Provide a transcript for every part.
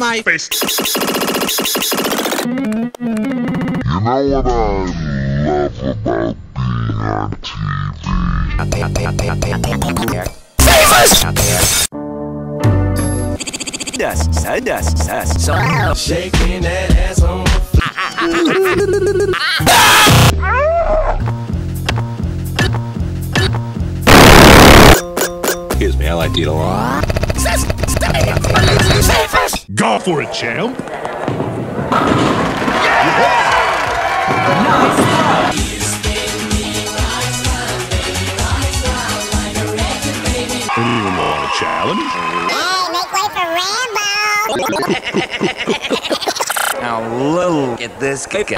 my face. You know what I love about being on TV? Dust, dust, dust, so Shaking that ass on the Excuse me, I like to eat a lot. Go for it, champ. Anyone want a challenge? Hey, make way for Rambo! now look at this kick.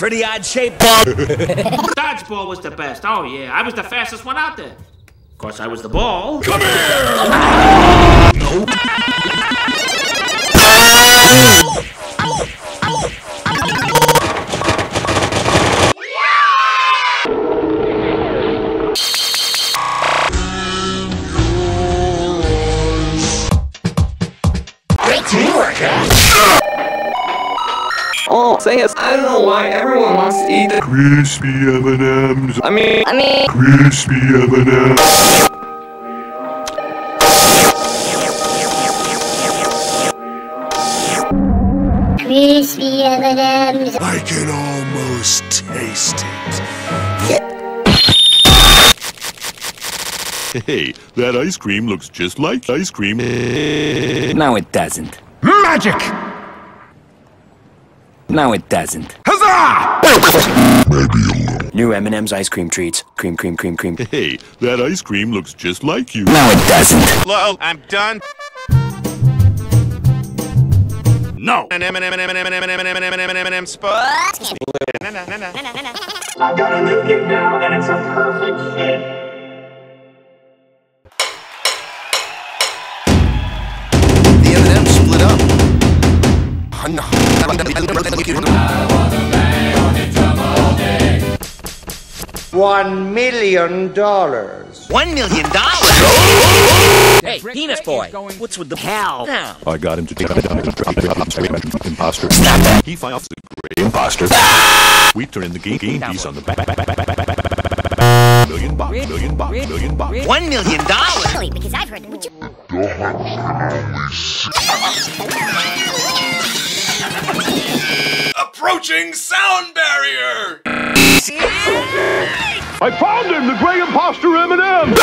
Pretty odd shape. Ball. Dodgeball was the best. Oh, yeah. I was the fastest one out there. Of course, I was the ball. Come Oh, say it. I don't know why everyone wants to eat it. Crispy M&M's. I mean, I mean, Crispy M&M's. Crispy M&M's. I can almost taste it. Hey, that ice cream looks just like ice cream. no, it doesn't. Magic! No, it doesn't. Maybe a little. New M&M's ice cream treats. Cream, cream, cream, cream. Hey, that ice cream looks just like you. No, it doesn't. Well, I'm done. No! An M and M and M and M and M and M and M and M and M and M spot. I got a new gig now, and it's a perfect fit. One million dollars. One million dollars? hey, penis boy. What's with the hell? Now. I got him to take imposter. Stop that. He files the great imposter. Ah! We turn in the game, game piece on the back. Million bucks, million bucks, million bucks. One million dollars? Really, because I've heard that you... Approaching sound barrier. I found him, the great imposter M&M.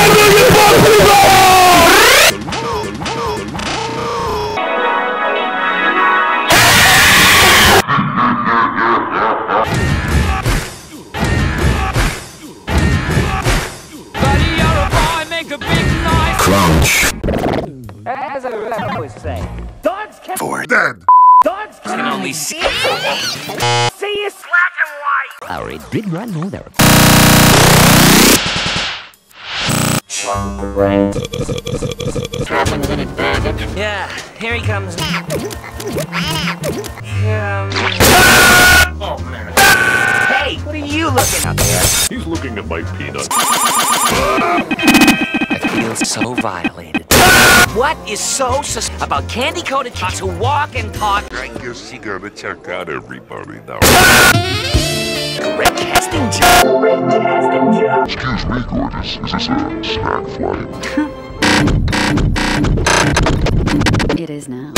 Crunch. As I always say, dogs can For dead. Dogs can only see see is black and white. Larry did not know there. Yeah, here he comes. Um, Hey, what are you looking at there? He's looking at my peanut. I feel so violated. What is so sus about candy-coated kids who walk and talk? I guess you gotta check out everybody now. Red casting job. Excuse me, gorgeous. Is this a snack flight? It is now.